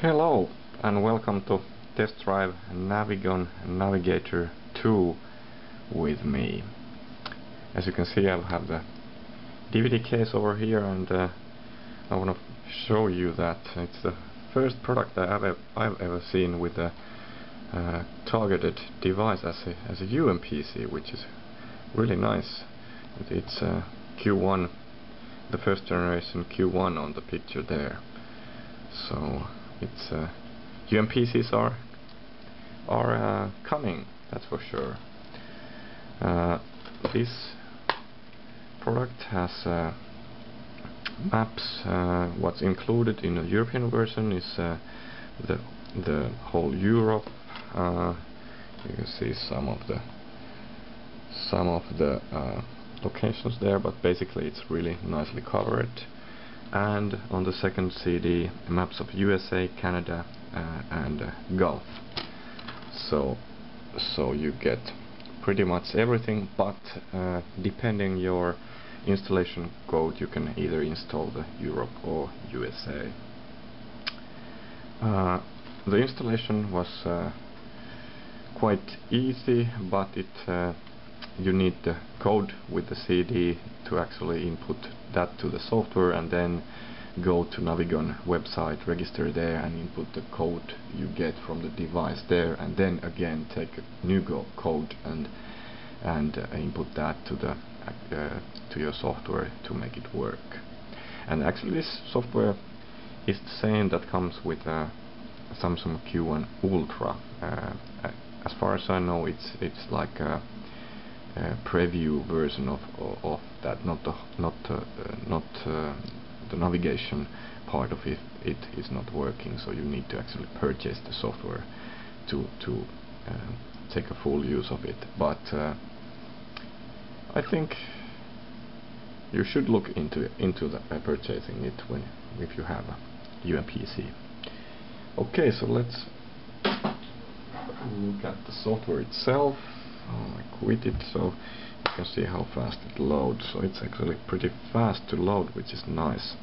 Hello and welcome to test drive Navigon Navigator 2 with me. As you can see I have the DVD case over here and uh, I want to show you that it's the first product that I've, I've ever seen with a uh, targeted device as a, as a UMPC which is really nice. It's uh, Q1, the first generation Q1 on the picture there. So it's uh, UMPCs are are uh, coming, that's for sure. Uh, this product has uh, maps. Uh, what's included in the European version is uh, the the whole Europe. Uh, you can see some of the some of the locations there, but basically it's really nicely covered and on the second CD maps of USA, Canada uh, and uh, Gulf. So so you get pretty much everything but uh, depending your installation code you can either install the Europe or USA uh, the installation was uh, quite easy but it uh, you need the code with the CD to actually input that to the software and then go to Navigon website, register there and input the code you get from the device there and then again take a new code and and uh, input that to the uh, to your software to make it work. And actually this software is the same that comes with uh, Samsung Q1 Ultra. Uh, as far as I know it's it's like a uh, preview version of, of, that, not the not uh, not uh, the navigation part of it. It is not working, so you need to actually purchase the software to to take a full use of it. But I think you should look into into the, uh, purchasing it when if you have a UMPC. Okay, so let's look at the software itself. I quit it so you can see how fast it loads. So it's actually pretty fast to load which is nice.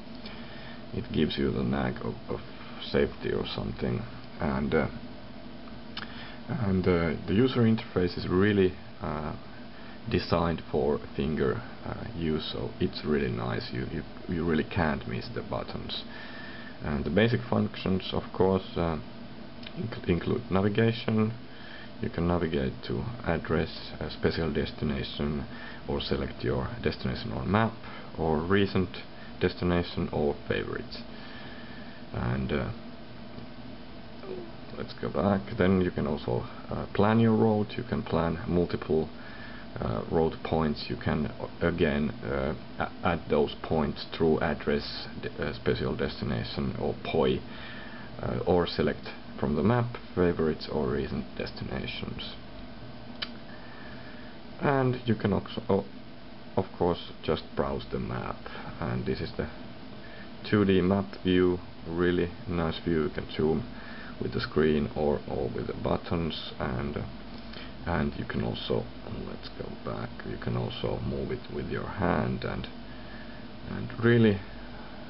It gives you the nag of, of safety or something. And uh, and uh, the user interface is really uh, designed for finger uh, use. So it's really nice. You, you you really can't miss the buttons. And the basic functions of course uh, inc include navigation you can navigate to address a special destination or select your destination on map or recent destination or favorites. And uh, let's go back. Then you can also uh, plan your route. You can plan multiple uh, road points. You can again uh, add those points through address de special destination or POI uh, or select from the map, favorites or recent destinations. And you can also, oh, of course, just browse the map. And this is the 2D map view, really nice view. You can zoom with the screen or, or with the buttons and and you can also let's go back you can also move it with your hand and and really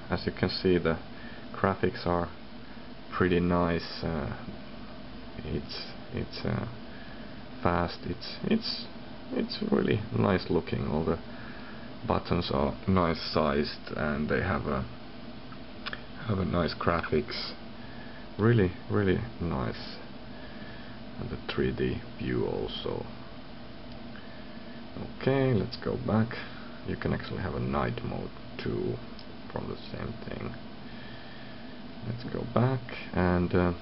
as you can see the graphics are pretty nice uh, it's it's uh, fast it's it's it's really nice looking. All the buttons are nice sized and they have a have a nice graphics. Really really nice. And the 3D view also. Okay let's go back. You can actually have a night mode too from the same thing let's go back and uh,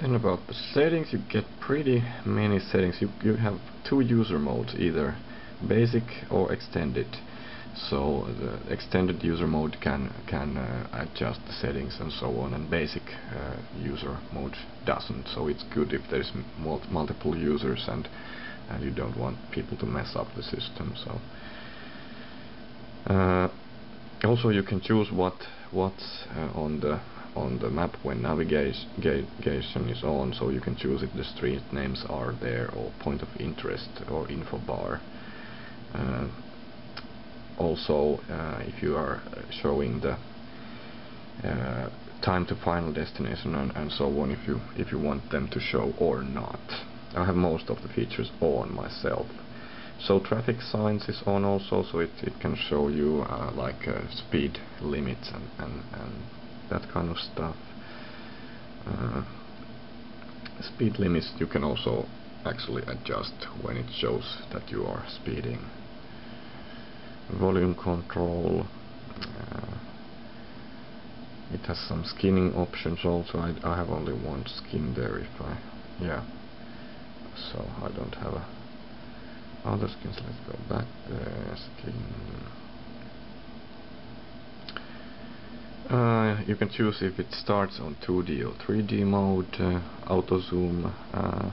then about the settings you get pretty many settings. You, you have two user modes either basic or extended. So the extended user mode can can uh, adjust the settings and so on and basic uh, user mode doesn't. So it's good if there's mul multiple users and and you don't want people to mess up the system so uh, also you can choose what what's uh, on the on the map when navigation is on so you can choose if the street names are there or point of interest or info bar uh, also uh, if you are showing the uh, time to final destination and, and so on if you if you want them to show or not. I have most of the features on myself. So traffic signs is on also, so it, it can show you uh, like uh, speed limits and, and, and that kind of stuff. Uh, speed limits you can also actually adjust when it shows that you are speeding. Volume control. Uh, it has some skinning options also. I, I have only one skin there if I... yeah. So I don't have a other skins. Let's go back there. Skin. Uh, you can choose if it starts on 2D or 3D mode, uh, auto zoom, uh,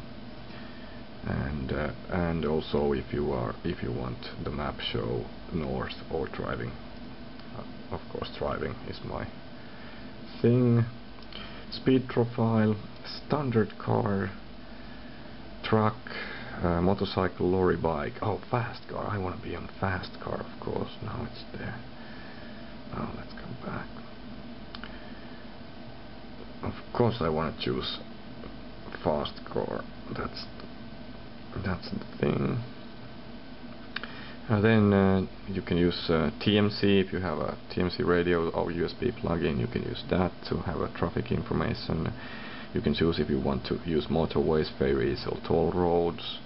and uh, and also if you are if you want the map show north or driving. Uh, of course, driving is my thing. Speed profile, standard car, truck, uh, motorcycle, lorry, bike. Oh, fast car. I want to be on fast car, of course. Now it's there. Now let's go back. Of course, I want to choose fast car. That's that's the thing. And then uh, you can use uh, TMC if you have a TMC radio or USB plug-in. You can use that to have a traffic information. You can choose if you want to use motorways, ferries, or toll roads.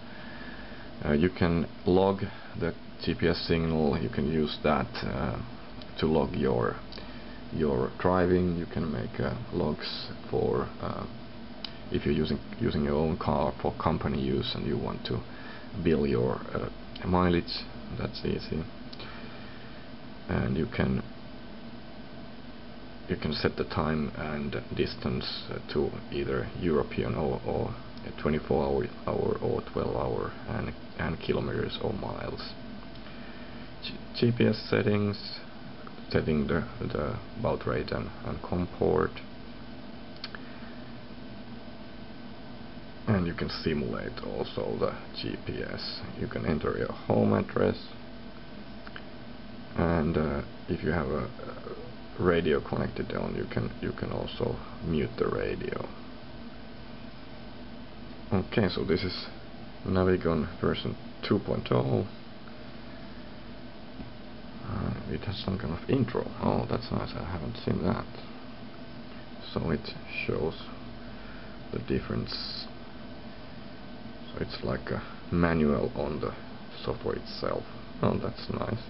Uh, you can log the GPS signal. You can use that uh, to log your your driving. You can make uh, logs for uh, if you're using using your own car for company use and you want to bill your mileage that's easy and you can you can set the time and distance uh, to either European or, or 24 hour, hour or 12 hour and, and kilometers or miles. G GPS settings setting the, the baud rate and, and COM port and you can simulate also the GPS you can enter your home address. And uh, if you have a, a radio connected on you can you can also mute the radio. Okay so this is Navigon version 2.0 uh, it has some kind of intro. Oh that's nice. I haven't seen that. So it shows the difference. So it's like a manual on the software itself. Oh that's nice.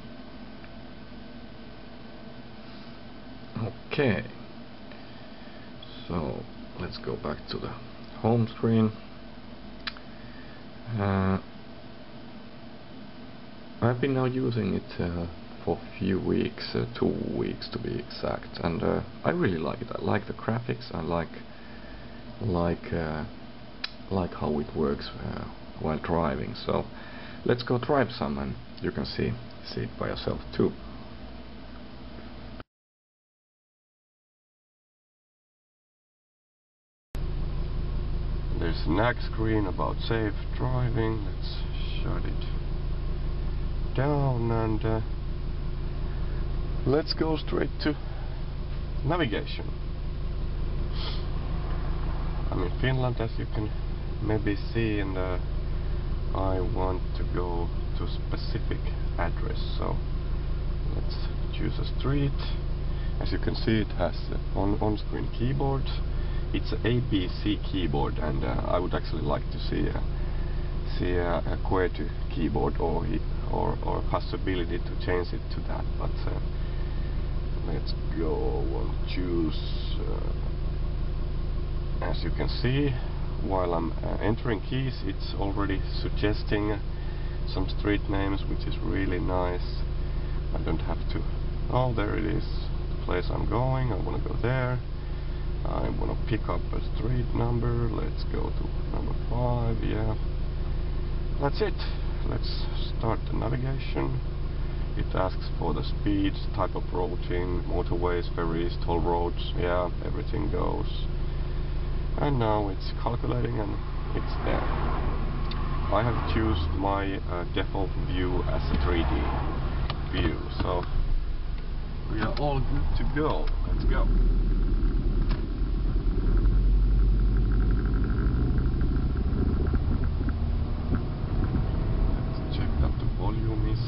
Okay. So let's go back to the home screen uh, I've been now using it uh, for a few weeks, uh, two weeks to be exact, and uh, I really like it. I like the graphics. I like like uh, like how it works uh, while driving so let's go drive some and you can see see it by yourself too next screen about safe driving. Let's shut it down and uh, let's go straight to navigation. I'm in Finland as you can maybe see and the I want to go to specific address. So let's choose a street. As you can see it has on on-screen keyboard it's an ABC keyboard and uh, I would actually like to see a see a, a QWERTY keyboard or or or possibility to change it to that but uh, let's go and choose uh, as you can see while I'm uh, entering keys it's already suggesting some street names which is really nice. I don't have to oh there it is the place I'm going I want to go there I want to pick up a street number. Let's go to number 5 yeah. That's it. Let's start the navigation. It asks for the speed, type of routing, motorways, ferries, toll roads, yeah, everything goes. And now it's calculating and it's there. I have chosen my uh, default view as a 3D view so we are all good to go. Let's go. Let's check that the volume is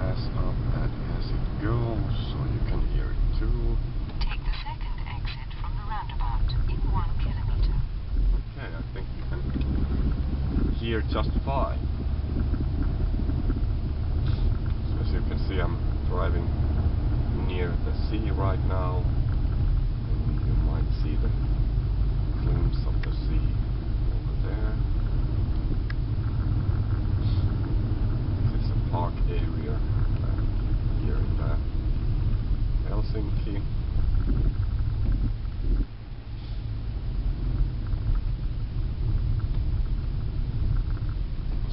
as up and as it goes, so you can hear it too. Take the second exit from the roundabout in one kilometer. Okay, I think you can hear just fine. So as you can see, I'm driving near the sea right now. And you might see the glimpse of the sea over there. This is a park area uh, here in uh, Helsinki.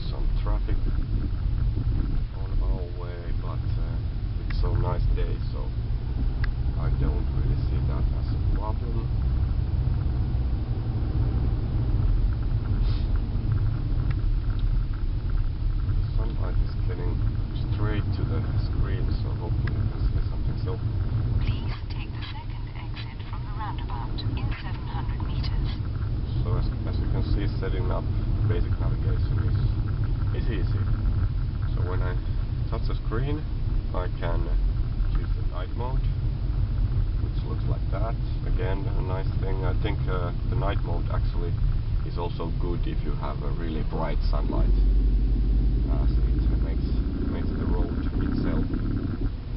some traffic on our way, but uh, it's so nice day, so I don't really see that as a problem. The sunlight is getting straight to the screen, so hopefully you can see something. So Please take the second exit from the roundabout in 700 meters. So as, as you can see, setting up basic navigation is, is easy. So when I touch the screen, I can choose the night mode, which looks like that. Again, a nice thing. I think uh, the night mode actually is also good if you have a really bright sunlight, as it makes makes the road itself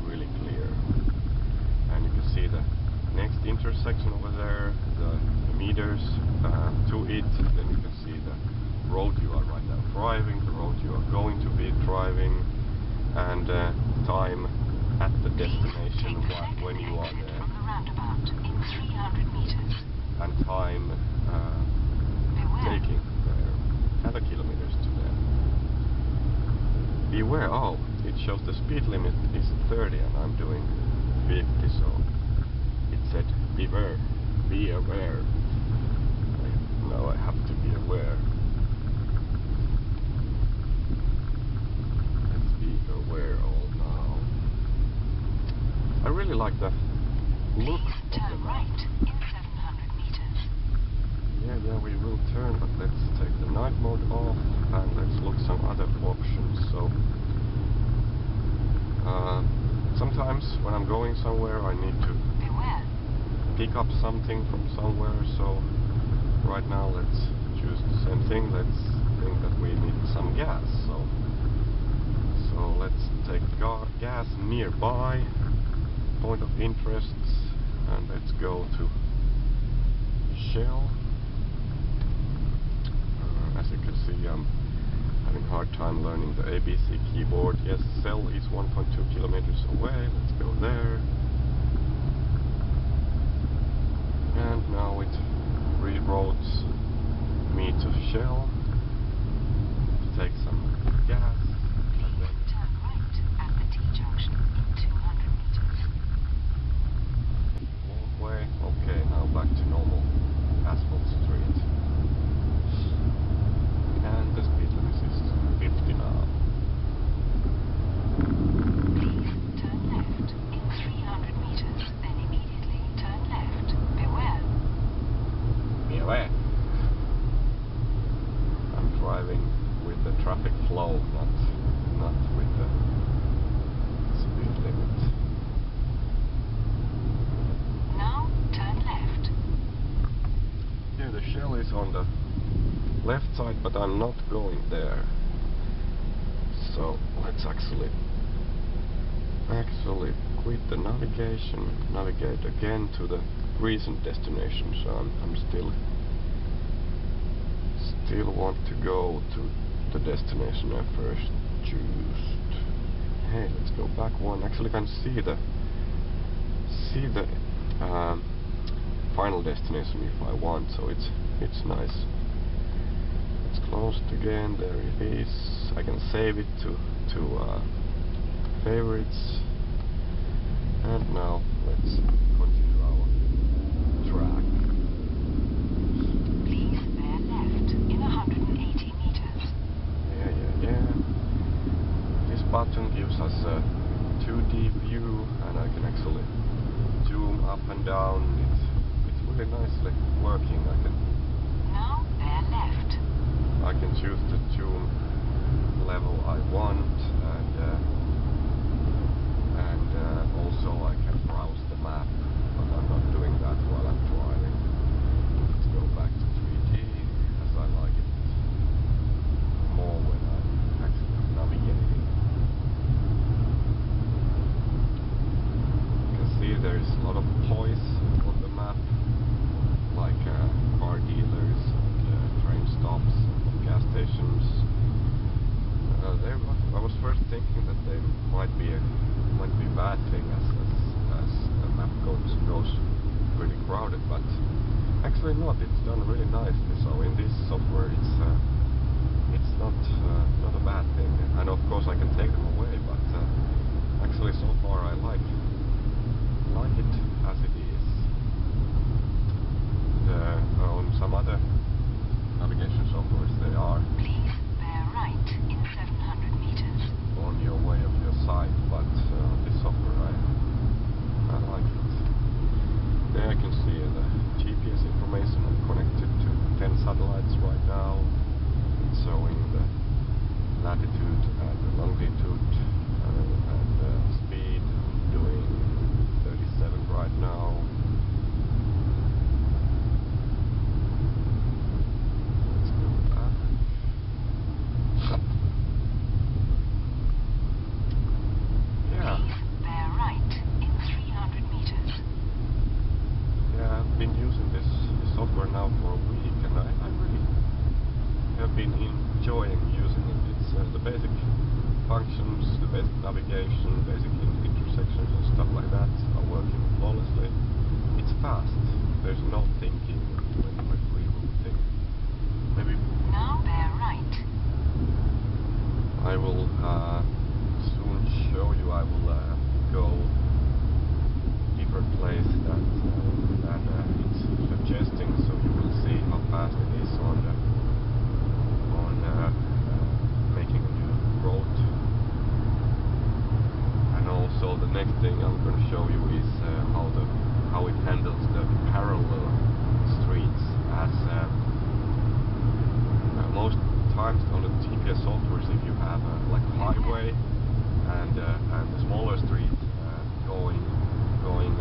really clear. And you can see the next intersection over there, the, the meters uh, to it, then you can see the road you are right now driving, the road you are going to be driving, and uh, time at the destination when you are there, from the roundabout in 300 meters. and time uh, taking there, and the kilometers to there. Beware, oh, it shows the speed limit is 30 and I'm doing 50, so it said beware, be aware. I- Now I have to be aware. Let's be aware all now. I really like the look Please of the turn map. right in 700 meters. Yeah, yeah, we will turn, but let's take the night mode off and let's look some other options. So, uh, sometimes when I'm going somewhere, I need to Beware. pick up something from somewhere. So, right now, let's choose the same thing. Let's think that we need some gas. So, so let's take ga- gas nearby, point of interest, and let's go to Shell. Uh, as you can see, I'm having a hard time learning the ABC keyboard. Yes, Shell is 1.2 kilometers away. Let's go there. And now it reroutes me to Shell to take some gas. And then Please turn right at the T-junction in 200 meters. walkway. Okay, now back to normal asphalt street. And the speed limit is 50 now. Please turn left in 300 meters, then immediately turn left. Beware. Be aware. I'm driving with the traffic flow, not not with the speed limit. Now turn left. Yeah, the Shell is on the left side, but I'm not going there. So let's actually actually quit the navigation, navigate again to the recent destination. So I'm, I'm still still want to go to the destination I first chose. Hey, let's go back one. Actually, can see the see the um, final destination if I want. So it's it's nice. It's closed again. There it is. I can save it to to uh, favorites. And now let's continue our track. Please bear left in 180 meters. Yeah yeah yeah. This button gives us a 2D view and I can actually zoom up and down. It's, it's really nicely working. I can left. I can choose the tune level I want and uh, and uh, also I can browse the map but I'm not basic navigation, basic intersections and stuff like that are working flawlessly. It's fast. There's no thinking when my free route thing. Maybe now bear right. I will uh, soon show you. I will uh, go different place that uh, than uh, it's suggesting, so you will see how fast it is on the next thing I'm going to show you is uh, how the how it handles the parallel streets as uh, uh most times on the GPS software if you have a like highway and uh, and smaller street uh, going going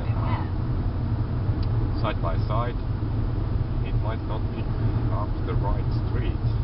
side by side it might not pick up the right street.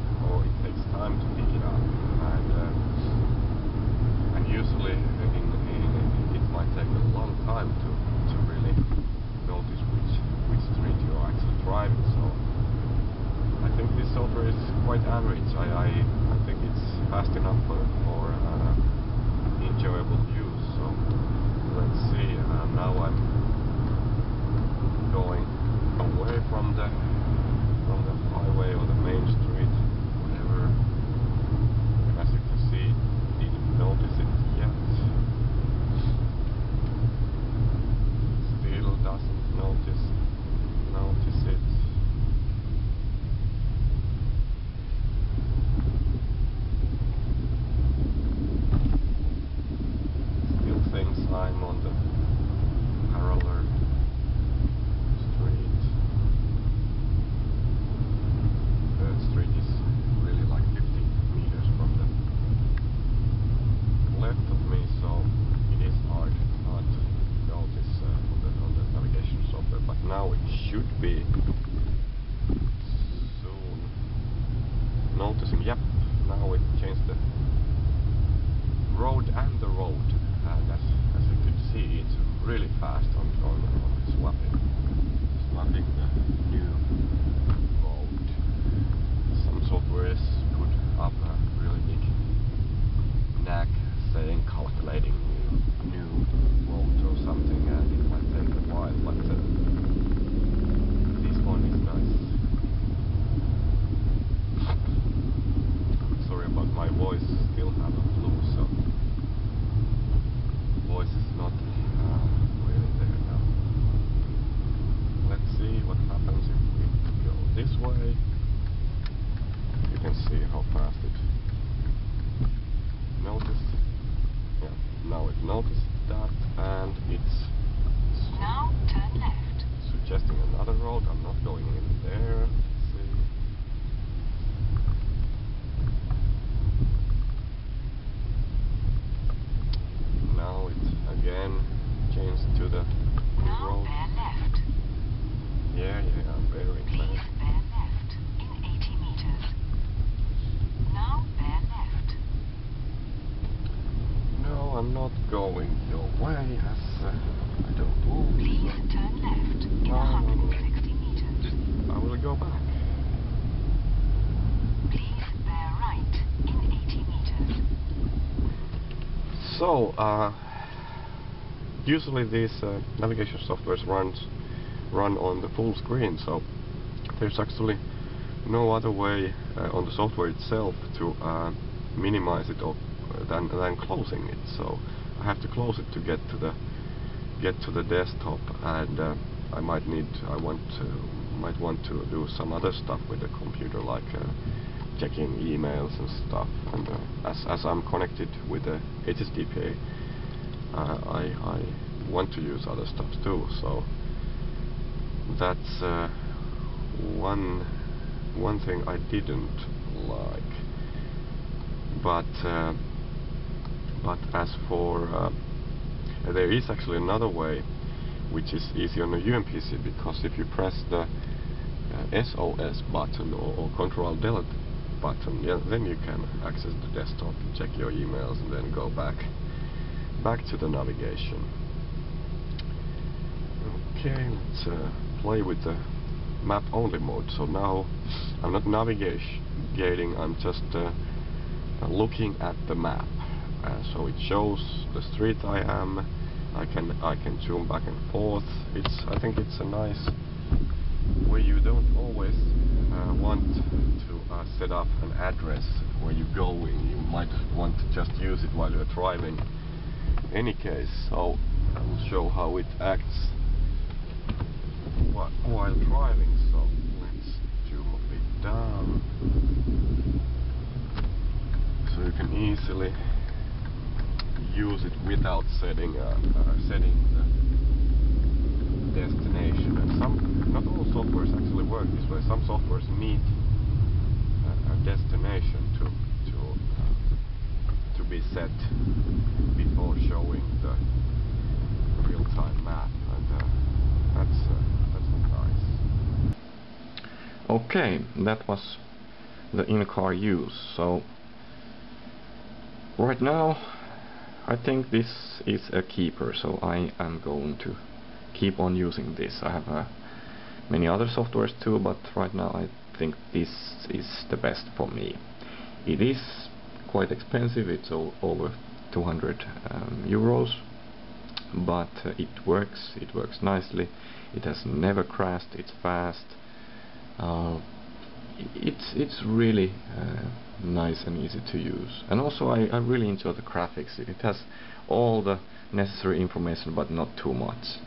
last time going around swapping, swapping the new road. Some sort of is put have a really big nag saying calculating new, new uh, usually these uh, navigation softwares runs run on the full screen, so there's actually no other way uh, on the software itself to uh, minimize it or, than than closing it. So I have to close it to get to the get to the desktop, and uh, I might need I want to might want to do some other stuff with the computer, like uh, checking emails and stuff. And uh, as as I'm connected with the HSDPA, uh, I I want to use other stuff too. So that's uh, one one thing I didn't like. But uh, but as for uh, there is actually another way which is easy on a UMPC because if you press the uh, SOS button or, or Control Delete button, yeah, then you can access the desktop, check your emails, and then go back back to the navigation. Okay, let's uh, play with the map only mode. So now I'm not navigating, I'm just uh, looking at the map. Uh, so it shows the street I am. I can I can zoom back and forth. It's I think it's a nice way you don't always uh, want uh, set up an address where you're going. You might want to just use it while you're driving. Any case, so I will show how it acts while driving. So let's zoom a bit down, so you can easily use it without setting uh, uh, setting the destination. And some, not all softwares actually work this way. Some softwares need destination to to uh, to be set before showing the real-time map, and uh, that's uh, that's nice. Okay, that was the in-car use. So right now I think this is a keeper, so I am going to keep on using this. I have uh, many other softwares too, but right now I think this is the best for me. It is quite expensive, it's over 200 um, euros, but uh, it works, it works nicely, it has never crashed, it's fast, uh, it's it's really uh, nice and easy to use. And also I, I really enjoy the graphics. It has all the necessary information but not too much.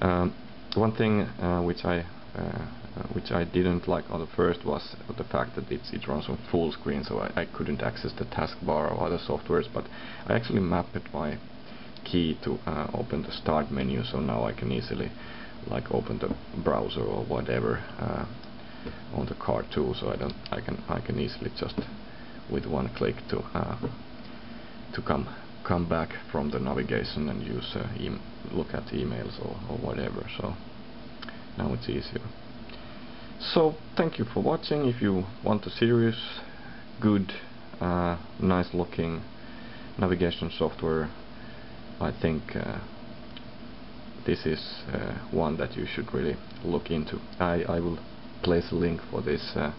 Um, one thing uh, which I which I didn't like on the first was the fact that it runs on full screen so I, I couldn't access the taskbar or other softwares but I actually mapped my key to uh, open the start menu so now I can easily like open the browser or whatever uh, on the car too so I don't I can I can easily just with one click to uh, to come come back from the navigation and use uh, look at emails or, or whatever so now it's easier. So thank you for watching. If you want a serious good uh, nice looking navigation software I think uh, this is uh, one that you should really look into. I, I will place a link for this uh,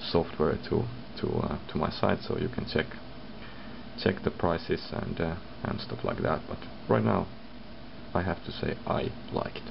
software to to uh, to my site so you can check check the prices and uh, and stuff like that. But right now I have to say I liked